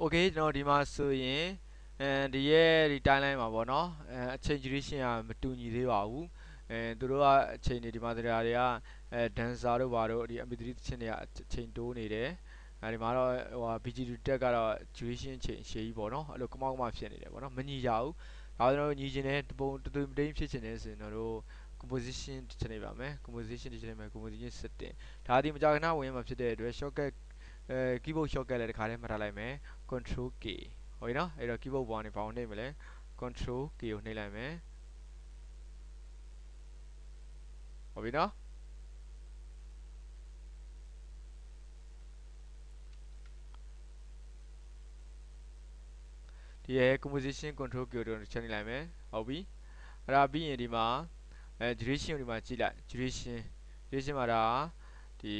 โอเคကျွန်တော်ဒီမှာဆိုရင်အဲဒီရဲ့ဒီ timeline မှာပေါ့နော်အဲအချိန် duration ကမတူညီသေးပါဘူးအဲသူတို့ကအချိန်တွေဒီမှာတရားတွေကအဲ dancer တို့ဘာတို့ဒီ mp3 သချင်းတွေကအချိန်တိုးနေတယ်အဲဒီမှာတော့ဟိုဟာ BG2 တက်ကတော့ duration အချိန်အရှည်ကြီးပေါ့နော်အဲ့လိုကမောက်ကမဖြစ်နေတယ်ပေါ့နော်မညီကြဘူးဒါကျွန်တော်တို့ညီချင်တဲ့တပုံတသွေးမတိန်ဖြစ်ချင်တယ်ဆိုရင်ကျွန်တော်တို့ composition တစ်ချက်နေပါမယ် composition တစ်ချက်နေမယ် composition setting ဒါဒီမကြာခဏဝင်မှာဖြစ်တဲ့အတွက် shortcut အဲ keyboard shortcut လည်းတစ်ခါတည်းမှတ်ထားလိုက်မယ် control k ဟုတ်ပြီနော်အဲ့တော့ keyboard ပေါ်ကနေဘာကိုနှိပ်မလဲ control k ကိုနှိပ်လိုက်မယ်ဟုတ်ပြီနော်ဒီရဲ့ composition control k ကိုချက်နှိပ်လိုက်မယ်ဟုတ်ပြီအဲ့ဒါပြီးရင်ဒီမှာအဲ duration ကိုဒီမှာကြည့်လိုက် duration duration မှာဒါဒီ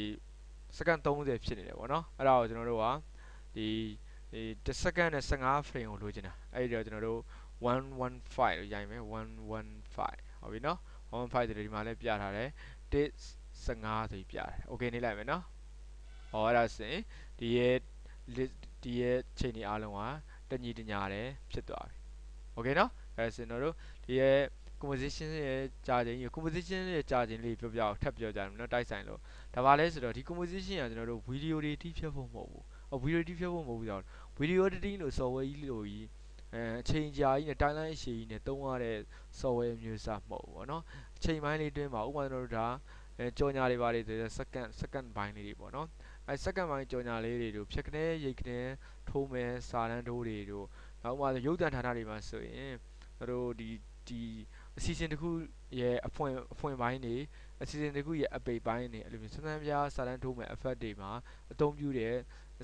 စက္ကန့်30ဖြစ်နေတယ်ပေါ့နော်အဲ့ဒါကိုကျွန်တော်တို့ကဒီဒီတစ်စက္ကန့်နဲ့15 frame ကိုလိုချင်တာအဲ့ဒီတော့ကျွန်တော်တို့115လို့ရိုက်မယ်115ဟုတ်ပြီနော်115ဆိုတော့ဒီမှာလည်းပြထားတယ်1 15ဆိုပြီးပြတယ်โอเคနေလိုက်မယ်နော်ဟောအဲ့ဒါဆိုရင်ဒီရဲ့ဒီရဲ့ချိန်ဒီအားလုံးကတညီတညာတယ်ဖြစ်သွားပြီโอเคနော်အဲ့ဒါဆိုရင်တို့ဒီရဲ့ composition ရဲ့ကြာချိန်ရ composition ရဲ့ကြာချိန်လေးပြောပြအောင်ထပ်ပြောကြမယ်နော်တိုက်ဆိုင်လို့ဒါပါလဲဆိုတော့ဒီ composition ကကျွန်တော်တို့ video တွေတိဖြတ်ဖို့မဟုတ်ဘူးဟို video တိဖြတ်ဖို့မဟုတ်ဘူးဆိုတော့ video editing လို့ software ကြီးလို့ကြီးအဲအချိန်ကြာကြီးနဲ့ timeline အရှည်ကြီးနဲ့သုံးရတဲ့ software မျိုးစားမဟုတ်ဘူးပေါ့နော်အချိန်ပိုင်းလေးတွင်းမှာဥပမာကျွန်တော်တို့ဒါအဲကြော်ညာတွေပါလေဆိုတော့ second second ပိုင်းလေးတွေပေါ့နော်အဲ second ပိုင်းကြော်ညာလေးတွေတို့ဖြတ်ကနေရိတ်ကနေထိုးမယ်စာတန်းထိုးတွေတို့နောက်ဥပမာရုပ်သံဌာနတွေမှာဆိုရင်တို့ဒီဒီ အစီအစဉ်တစ်ခုရဲ့အဖွင့်အဖွင့်ပိုင်းတွေအစီအစဉ်တစ်ခုရဲ့အပိတ်ပိုင်းတွေအဲ့လိုမျိုးစမ်းစမ်းပြားစာတန်းထိုးမယ် effect တွေမှာအသုံးပြုတဲ့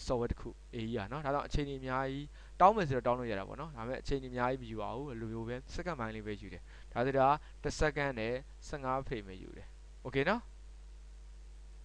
software တစ်ခု AI อ่ะเนาะဒါတော့အချိန်ကြီးအများကြီးတောင်းမယ်ဆိုတော့တောင်းလို့ရတာပေါ့เนาะဒါပေမဲ့အချိန်ကြီးအများကြီးမယူပါဘူးလိုမျိုးပဲစက္ကန့်ပိုင်းလေးပဲယူတယ်ဒါဆိုတော့တစ်စက္ကန့်နဲ့15 frame ပဲယူတယ်โอเคเนาะ